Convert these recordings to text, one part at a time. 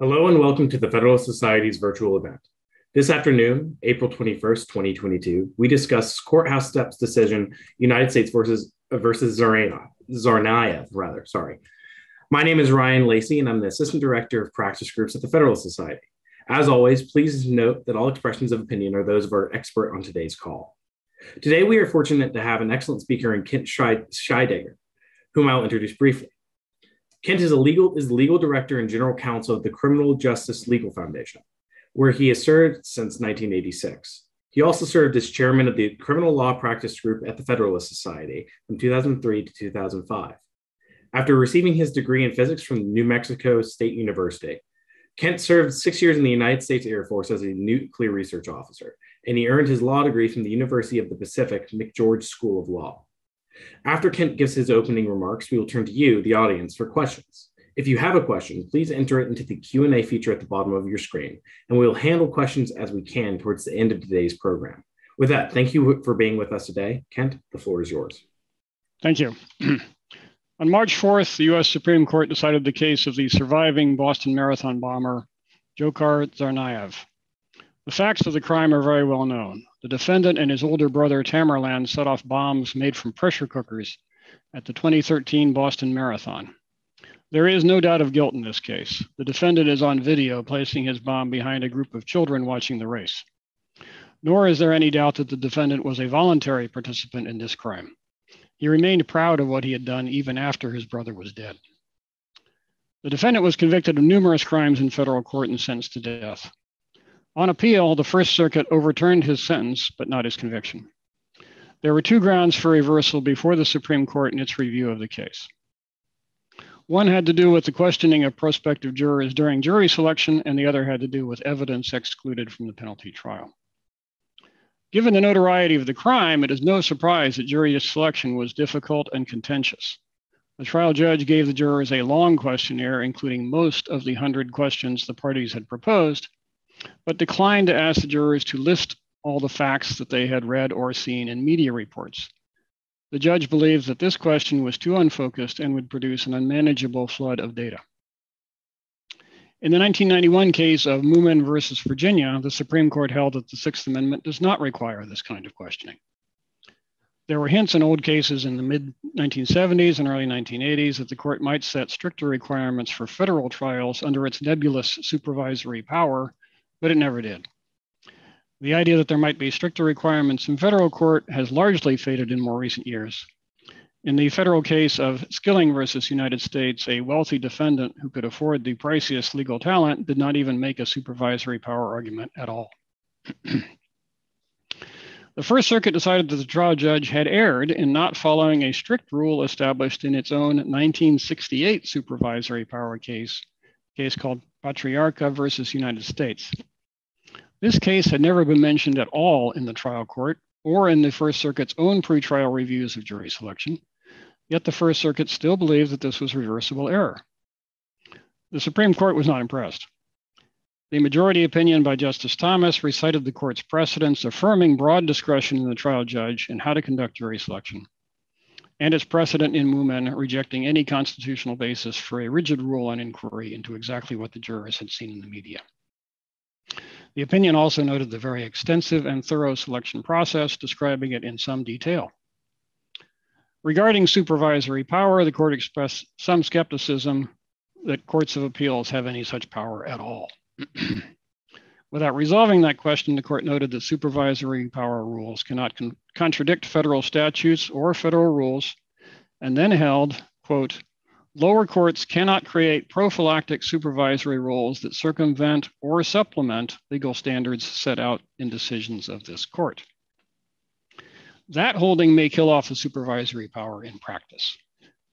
Hello and welcome to the Federalist Society's virtual event. This afternoon, April 21st, 2022, we discuss Courthouse Steps decision, United States versus, versus Tsarnaev, Tsarnaev, rather, sorry. My name is Ryan Lacey, and I'm the Assistant Director of Practice Groups at the Federalist Society. As always, please note that all expressions of opinion are those of our expert on today's call. Today, we are fortunate to have an excellent speaker in Kent Scheidegger, whom I'll introduce briefly. Kent is a legal is the legal director and general counsel of the Criminal Justice Legal Foundation, where he has served since 1986. He also served as chairman of the Criminal Law Practice Group at the Federalist Society from 2003 to 2005. After receiving his degree in physics from New Mexico State University, Kent served six years in the United States Air Force as a nuclear research officer, and he earned his law degree from the University of the Pacific McGeorge School of Law. After Kent gives his opening remarks, we will turn to you, the audience, for questions. If you have a question, please enter it into the Q&A feature at the bottom of your screen, and we will handle questions as we can towards the end of today's program. With that, thank you for being with us today. Kent, the floor is yours. Thank you. On March 4th, the U.S. Supreme Court decided the case of the surviving Boston Marathon bomber, Dzhokhar Tsarnaev. The facts of the crime are very well known. The defendant and his older brother Tamerlan set off bombs made from pressure cookers at the 2013 Boston Marathon. There is no doubt of guilt in this case. The defendant is on video placing his bomb behind a group of children watching the race. Nor is there any doubt that the defendant was a voluntary participant in this crime. He remained proud of what he had done even after his brother was dead. The defendant was convicted of numerous crimes in federal court and sentenced to death. On appeal, the First Circuit overturned his sentence, but not his conviction. There were two grounds for reversal before the Supreme Court in its review of the case. One had to do with the questioning of prospective jurors during jury selection, and the other had to do with evidence excluded from the penalty trial. Given the notoriety of the crime, it is no surprise that jury selection was difficult and contentious. The trial judge gave the jurors a long questionnaire, including most of the 100 questions the parties had proposed, but declined to ask the jurors to list all the facts that they had read or seen in media reports. The judge believed that this question was too unfocused and would produce an unmanageable flood of data. In the 1991 case of Mu'Min versus Virginia, the Supreme Court held that the Sixth Amendment does not require this kind of questioning. There were hints in old cases in the mid 1970s and early 1980s that the court might set stricter requirements for federal trials under its nebulous supervisory power but it never did. The idea that there might be stricter requirements in federal court has largely faded in more recent years. In the federal case of Skilling versus United States, a wealthy defendant who could afford the priciest legal talent did not even make a supervisory power argument at all. the First Circuit decided that the trial judge had erred in not following a strict rule established in its own 1968 supervisory power case, case called Patriarca versus United States. This case had never been mentioned at all in the trial court or in the First Circuit's own pretrial reviews of jury selection, yet the First Circuit still believed that this was reversible error. The Supreme Court was not impressed. The majority opinion by Justice Thomas recited the court's precedents affirming broad discretion in the trial judge in how to conduct jury selection, and its precedent in Mu'Min rejecting any constitutional basis for a rigid rule on inquiry into exactly what the jurors had seen in the media. The opinion also noted the very extensive and thorough selection process, describing it in some detail. Regarding supervisory power, the court expressed some skepticism that courts of appeals have any such power at all. Without resolving that question, the court noted that supervisory power rules cannot con- contradict federal statutes or federal rules, and then held, quote, lower courts cannot create prophylactic supervisory rules that circumvent or supplement legal standards set out in decisions of this court. That holding may kill off the supervisory power in practice.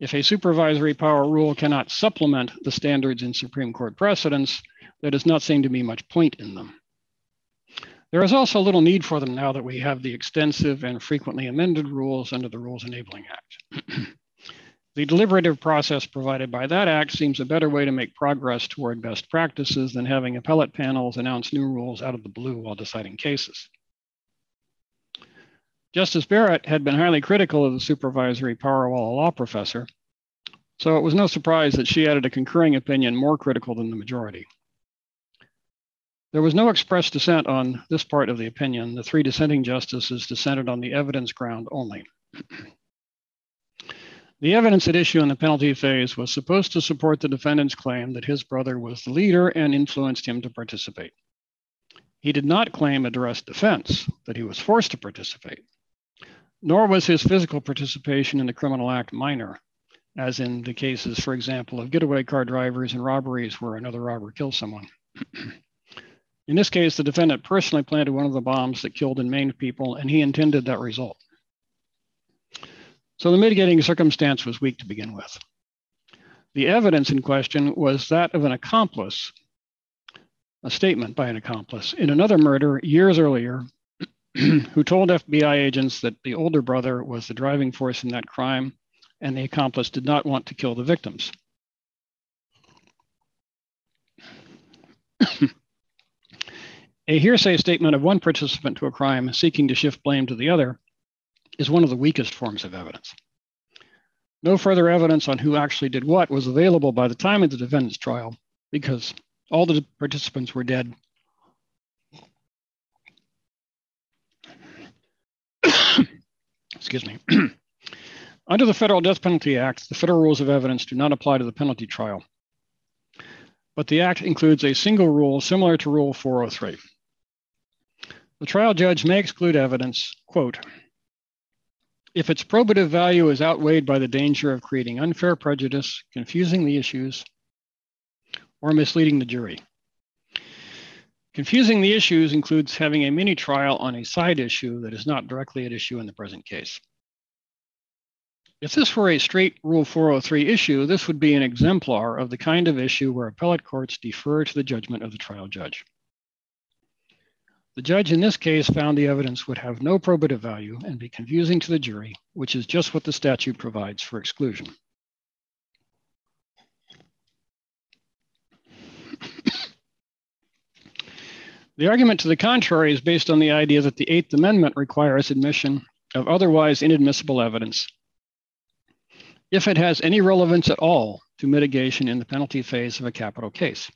If a supervisory power rule cannot supplement the standards in Supreme Court precedents, there does not seem to be much point in them. There is also little need for them now that we have the extensive and frequently amended rules under the Rules Enabling Act. The deliberative process provided by that act seems a better way to make progress toward best practices than having appellate panels announce new rules out of the blue while deciding cases. Justice Barrett had been highly critical of the supervisory power while a law professor, so it was no surprise that she added a concurring opinion more critical than the majority. There was no express dissent on this part of the opinion. The three dissenting justices dissented on the evidence ground only. the evidence at issue in the penalty phase was supposed to support the defendant's claim that his brother was the leader and influenced him to participate. He did not claim a direct defense that he was forced to participate, nor was his physical participation in the criminal act minor, as in the cases, for example, of getaway car drivers and robberies where another robber kills someone. In this case, the defendant personally planted one of the bombs that killed and maimed people, and he intended that result. So the mitigating circumstance was weak to begin with. The evidence in question was that of an accomplice, a statement by an accomplice in another murder years earlier, who told FBI agents that the older brother was the driving force in that crime, and the accomplice did not want to kill the victims. A hearsay statement of one participant to a crime seeking to shift blame to the other is one of the weakest forms of evidence. No further evidence on who actually did what was available by the time of the defendant's trial because all the participants were dead. Excuse me. Under the Federal Death Penalty Act, the federal rules of evidence do not apply to the penalty trial. But the Act includes a single rule similar to Rule 403. The trial judge may exclude evidence, quote, if its probative value is outweighed by the danger of creating unfair prejudice, confusing the issues, or misleading the jury. Confusing the issues includes having a mini trial on a side issue that is not directly at issue in the present case. If this were a straight Rule 403 issue, this would be an exemplar of the kind of issue where appellate courts defer to the judgment of the trial judge. The judge in this case found the evidence would have no probative value and be confusing to the jury, which is just what the statute provides for exclusion. the argument to the contrary is based on the idea that the Eighth Amendment requires admission of otherwise inadmissible evidence if it has any relevance at all to mitigation in the penalty phase of a capital case.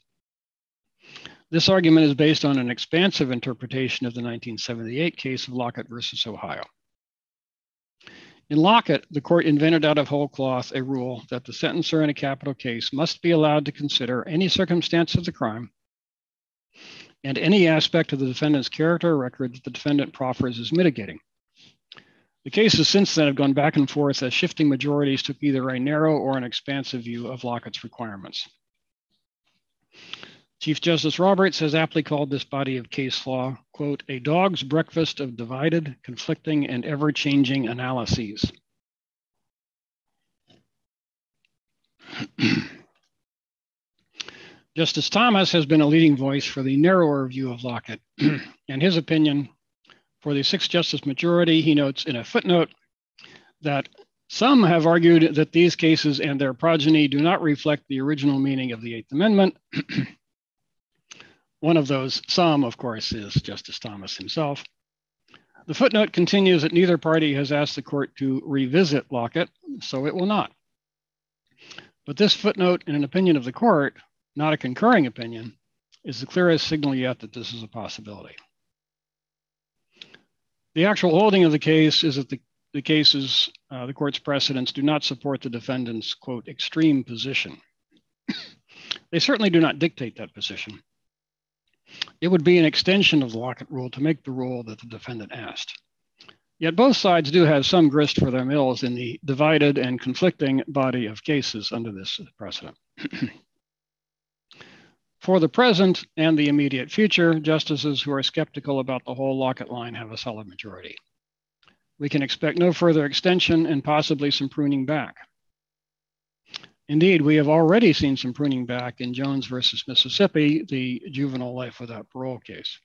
This argument is based on an expansive interpretation of the 1978 case of Lockett versus Ohio. In Lockett, the court invented out of whole cloth a rule that the sentencer in a capital case must be allowed to consider any circumstance of the crime and any aspect of the defendant's character or record that the defendant proffers as mitigating. The cases since then have gone back and forth as shifting majorities took either a narrow or an expansive view of Lockett's requirements. Chief Justice Roberts has aptly called this body of case law, quote, a dog's breakfast of divided, conflicting, and ever changing analyses. Justice Thomas has been a leading voice for the narrower view of Lockett. In his opinion, for the six justice majority, he notes in a footnote that some have argued that these cases and their progeny do not reflect the original meaning of the Eighth Amendment. One of those, some, of course, is Justice Thomas himself. The footnote continues that neither party has asked the court to revisit Lockett, so it will not. But this footnote, in an opinion of the court, not a concurring opinion, is the clearest signal yet that this is a possibility. The actual holding of the case is that the, the cases, uh, the court's precedents do not support the defendant's, quote, extreme position. they certainly do not dictate that position. It would be an extension of the Lockett rule to make the rule that the defendant asked. Yet both sides do have some grist for their mills in the divided and conflicting body of cases under this precedent. for the present and the immediate future, justices who are skeptical about the whole Lockett line have a solid majority. We can expect no further extension and possibly some pruning back. Indeed, we have already seen some pruning back in Jones versus Mississippi, the juvenile life without parole case.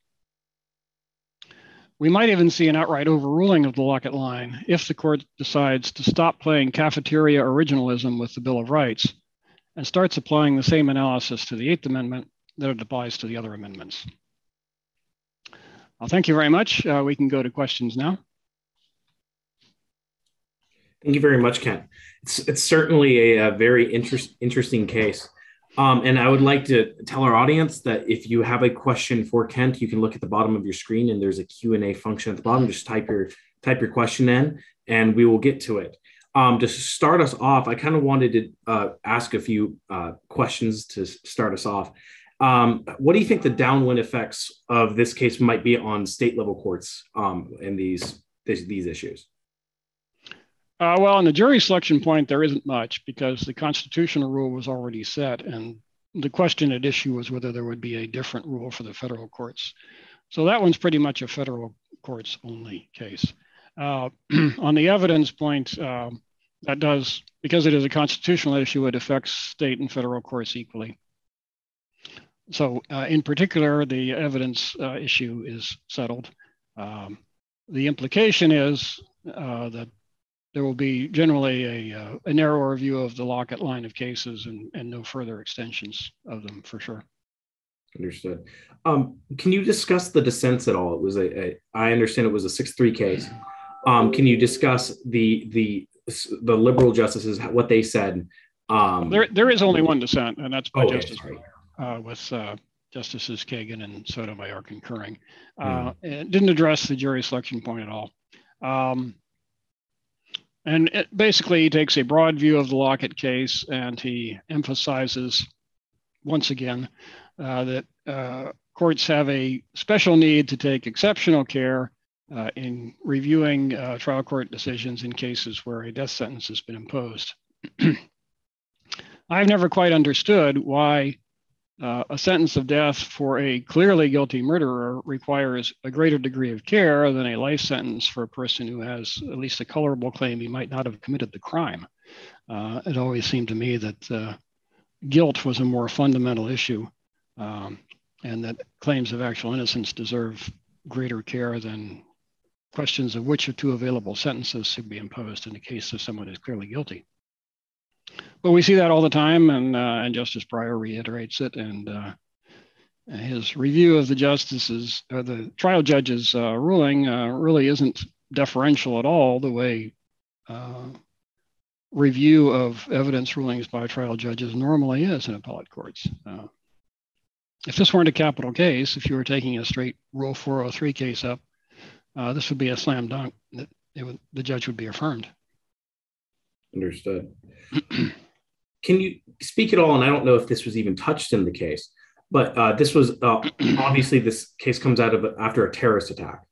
We might even see an outright overruling of the Lockett line if the court decides to stop playing cafeteria originalism with the Bill of Rights and starts applying the same analysis to the Eighth Amendment that it applies to the other amendments. Well, thank you very much. Uh, we can go to questions now. Thank you very much, Ken. It's, it's certainly a, a very interest, interesting case. Um, and I would like to tell our audience that if you have a question for Kent, you can look at the bottom of your screen and there's a Q&A function at the bottom. Just type your type your question in and we will get to it. Um, to start us off, I kind of wanted to uh, ask a few uh, questions to start us off. Um, what do you think the downwind effects of this case might be on state level courts um, these, these issues? Uh, well, on the jury selection point, there isn't much because the constitutional rule was already set, and the question at issue was whether there would be a different rule for the federal courts. So that one's pretty much a federal courts only case. Uh, on the evidence point, um, that does, because it is a constitutional issue, it affects state and federal courts equally. So, uh, in particular, the evidence uh, issue is settled. Um, the implication is uh, that there will be generally a, uh, a narrower view of the Lockett line of cases and, and no further extensions of them for sure. Understood. Um, can you discuss the dissents at all? It was a, a I understand it was a six three case. Um, can you discuss the the the liberal justices what they said? Um, there there is only one dissent, and that's by oh, Justice uh, with uh, Justices Kagan and Sotomayor concurring. Uh, mm. It didn't address the jury selection point at all. Um, and it, basically, he takes a broad view of the Lockett case and he emphasizes once again uh, that uh, courts have a special need to take exceptional care uh, in reviewing uh, trial court decisions in cases where a death sentence has been imposed. I've never quite understood why uh, a sentence of death for a clearly guilty murderer requires a greater degree of care than a life sentence for a person who has at least a colorable claim he might not have committed the crime. Uh, it always seemed to me that uh, guilt was a more fundamental issue um, and that claims of actual innocence deserve greater care than questions of which of two available sentences should be imposed in the case of someone who's clearly guilty. But we see that all the time, and uh, and Justice Breyer reiterates it, and uh, his review of the justices, uh, the trial judge's uh, ruling, uh, really isn't deferential at all. The way uh, review of evidence rulings by trial judges normally is in appellate courts. if this weren't a capital case, if you were taking a straight Rule 403 case up, this would be a slam dunk. That would, the judge would be affirmed. Understood. Can you speak at all? And I don't know if this was even touched in the case, but uh, this was uh, obviously this case comes out of after a terrorist attack.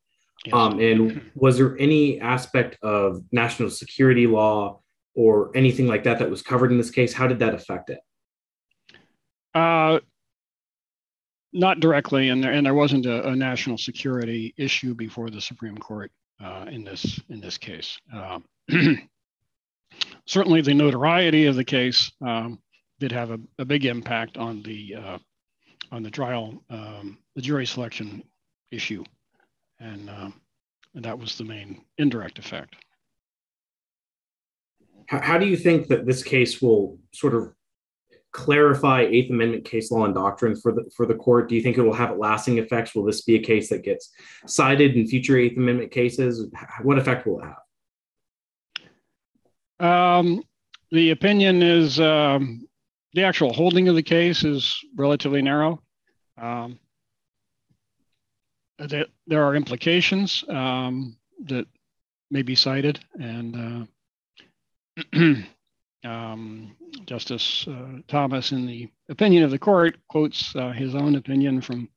Yes. Um, and was there any aspect of national security law or anything like that that was covered in this case? How did that affect it? Uh, not directly, and there, and there wasn't a, a national security issue before the Supreme Court uh, in this in this case. Um, certainly the notoriety of the case um, did have a, a, big impact on the uh, on the trial, um, the jury selection issue, and, uh, and that was the main indirect effect. How, how do you think that this case will sort of clarify Eighth Amendment case law and doctrine for the for the court? Do you think it will have lasting effects? Will this be a case that gets cited in future Eighth Amendment cases? What effect will it have? Um, the opinion is um, the actual holding of the case is relatively narrow. Um, that there are implications um, that may be cited, and uh, um, Justice uh, Thomas, in the opinion of the court, quotes uh, his own opinion from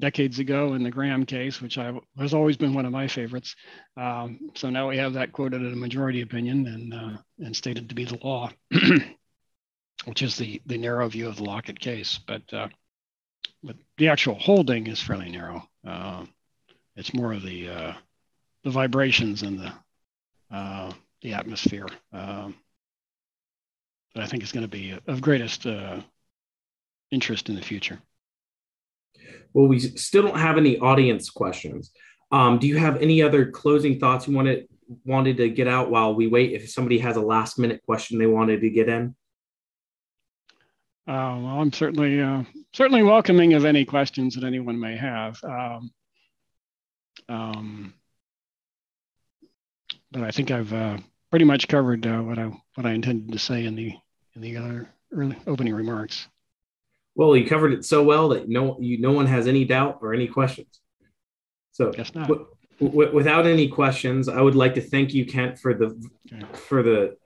decades ago in the Graham case, which I, has always been one of my favorites. Um, so now we have that quoted in a majority opinion and, uh, and stated to be the law, which is the, the narrow view of the Lockett case. But, uh, but the actual holding is fairly narrow. Uh, it's more of the, uh, the vibrations and the, uh, the atmosphere um, that I think is going to be of greatest uh, interest in the future. Well, we still don't have any audience questions. Um, do you have any other closing thoughts you wanted wanted to get out while we wait? If somebody has a last minute question they wanted to get in. Uh, well, I'm certainly uh, certainly welcoming of any questions that anyone may have. Um, um, but I think I've uh, pretty much covered uh, what I what I intended to say in the in the other early opening remarks. Well, you covered it so well that no, you, no one has any doubt or any questions. So, w- w- without any questions, I would like to thank you, Kent, for the Okay. for the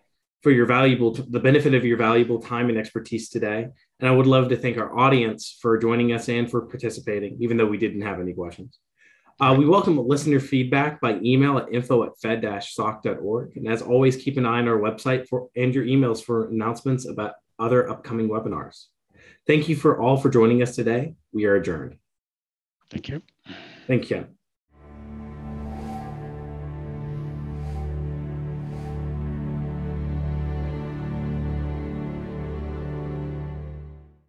for your valuable the benefit of your valuable time and expertise today. And I would love to thank our audience for joining us and for participating, even though we didn't have any questions. Uh, we welcome listener feedback by email at info at fed-soc.org. And as always, keep an eye on our website for and your emails for announcements about other upcoming webinars. Thank you for all for joining us today. We are adjourned. Thank you. Thank you.